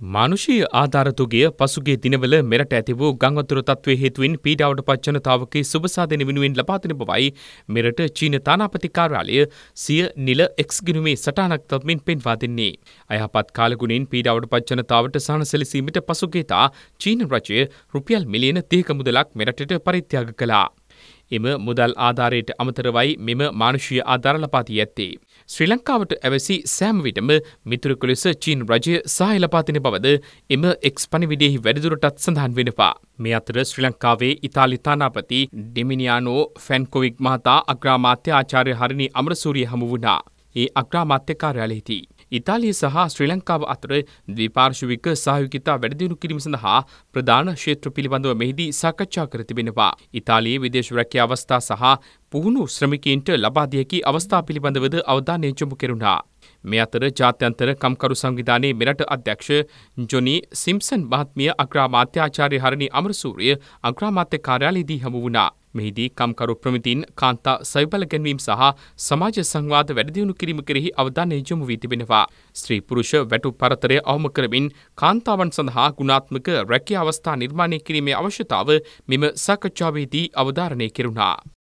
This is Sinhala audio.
මානුෂීය ආධාරතුගේ පසුගේ දිනවල මෙරට ඇති වූ ගංවතුර තත්ත්වය හේතුවෙන් පීඩාවට පත් ජනතාවගේ සුබසාධන වෙනුවෙන් ලබා දෙන බවයි මෙරට චීන තානාපති කාර්යාලය සිය නිල එක්ස් ගිණුමේ සටහනක් තත්මින් පෙන්වා දෙන්නේ. අයහපත් කාලගුණයෙන් පීඩාවට පත් ජනතාවට සහනසැලසීමට පසුගේතා චීන රජය රුපියල් මිලියන 30ක මුදලක් මෙරටට පරිත්‍යාග කළා. එම මුදල් ආධාරයට අමතරවයි මෙම මානුෂීය ආධාර ලපාදී ඇත්තේ. ශ්‍රී ලංකාවට ඇවැසි සෑම විටම මිතුරෙකු ලෙස චීන රජය සහාය ලබා දෙන බවද එම එක්ස් පණිවිඩයෙහි වැඩිදුරටත් සඳහන් වෙනවා. මේ අතර ශ්‍රී ලංකාවේ ඉතාලි තානාපති ඩෙමිනියානෝ ෆැන්කොවික් මහතා අග්‍රාමාත්‍ය ආචාර්ය හරිනි අමරසූරිය හමු වුණා. ඒ අග්‍රාමාත්‍ය කාර්යාලයේදී ඉතාලිය සහ ශ්‍රී ලංකාව අතර ද්විපාර්ශවික සහයෝගිතා වැඩදියුණු කිරීම සඳහා ප්‍රධාන ක්ෂේත්‍ර පිළිබඳව මෙහිදී සාකච්ඡා කර තිබෙනවා. ඉතාලියේ විදේශ රැකියා අවස්ථා සහ පුහුණු ශ්‍රමිකයින්ට ලබා දිය හැකි අවස්ථා පිළිබඳවද අවධානය යොමු කෙරුණා. මේ අතර ජාත්‍යන්තර කම්කරු සංවිධානයේ මෙරට අධ්‍යක්ෂ ජොනි සිම්සන් මහත්මිය අග්‍රාමාත්‍යාචාර්ය හරණි අමරසූරිය අග්‍රාමාත්‍ය කාර්යාලයේදී හමු වුණා. මෙහිදී කම්කරු ප්‍රමිතින් කාන්තා සයිබල ගැන්වීම් සහ සමාජ සංවාද වැඩදියුණු කිරීම කෙරෙහි අවධානය යොමු වී තිබෙනවා. ස්ත්‍රී පුරුෂ වැටු පරතරය අවම කරමින් කාන්තාවන් සඳහා ගුණාත්මක රැකියා අවස්ථා නිර්මාණය කිරීමේ අවශ්‍යතාව මෙම සාකච්ඡාවේදී අවධාරණය කෙරුණා.